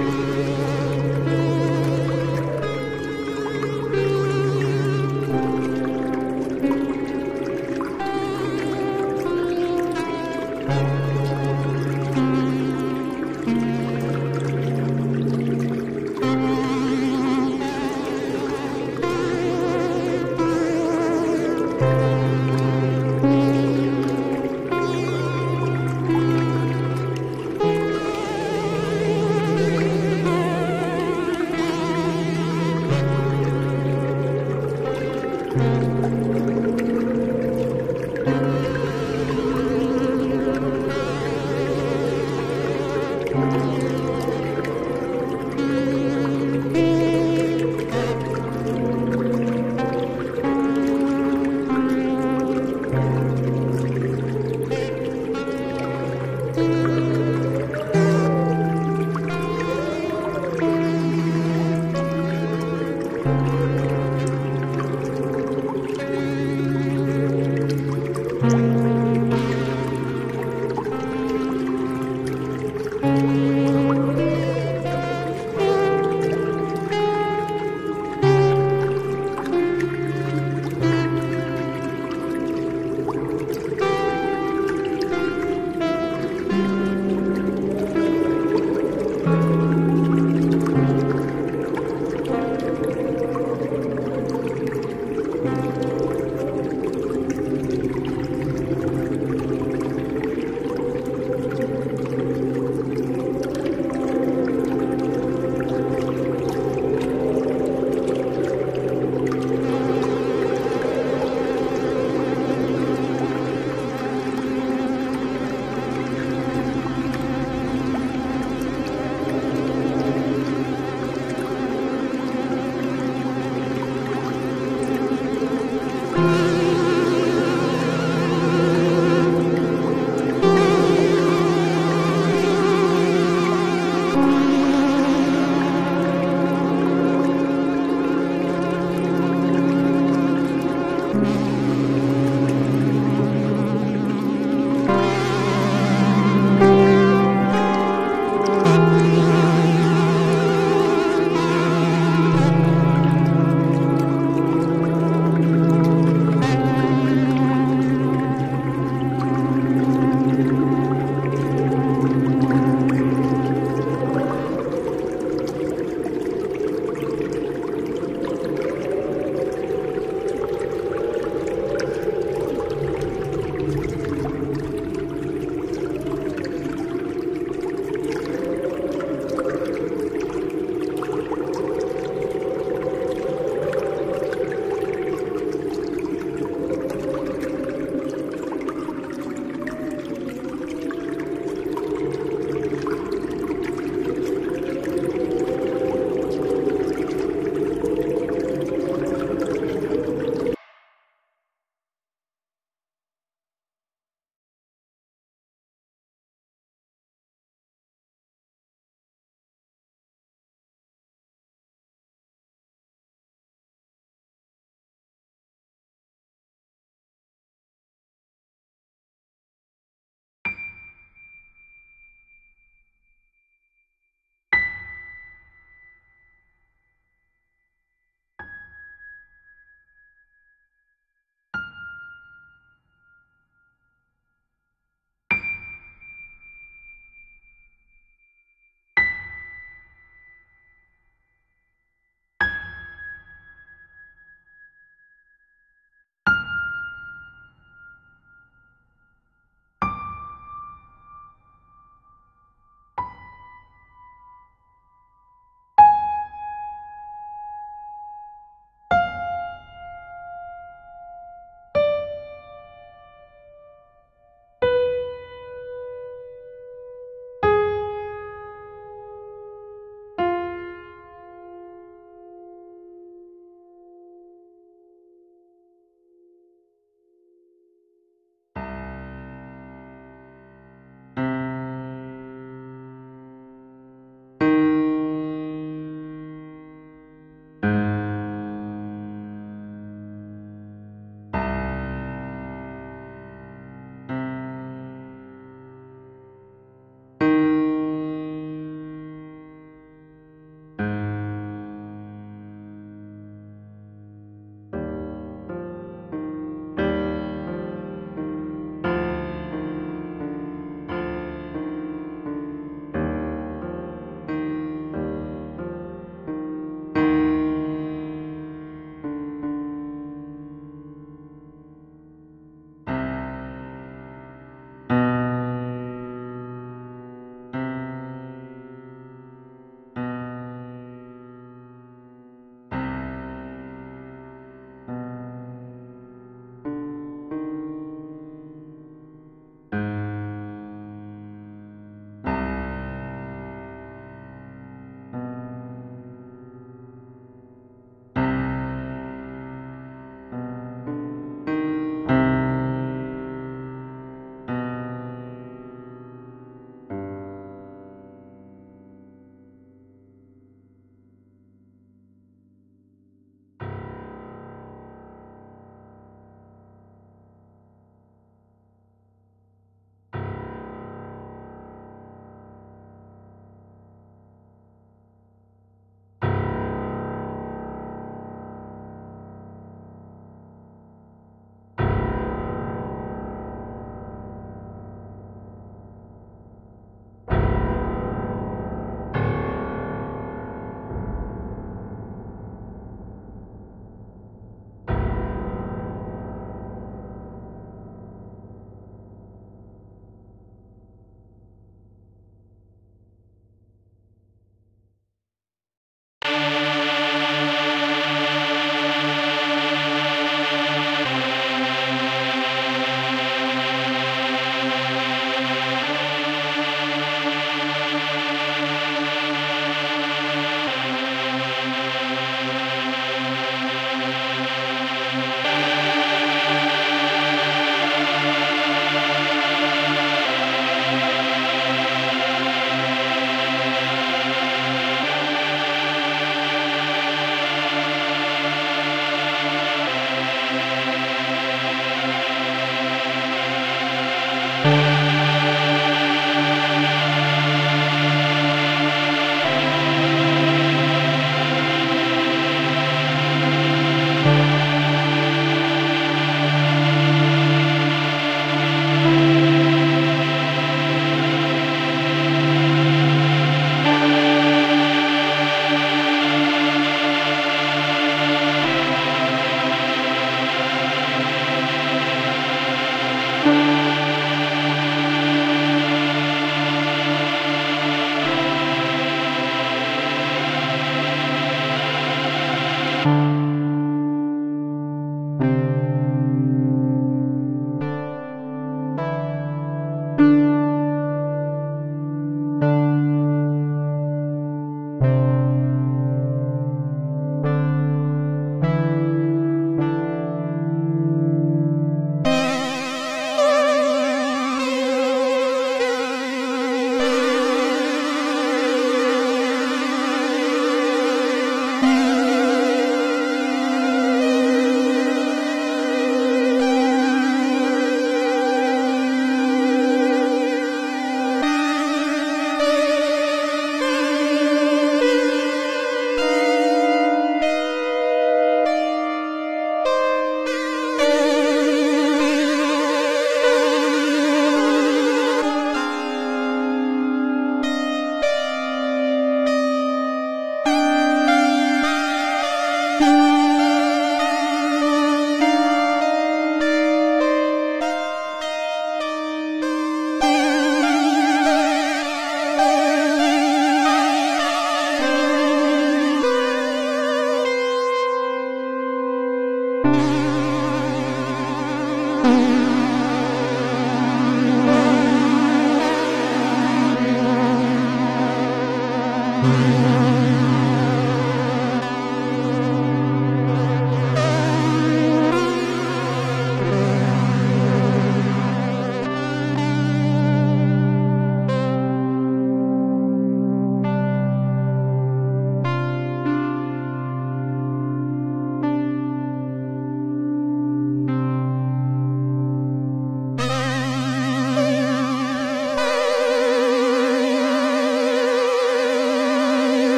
Deus.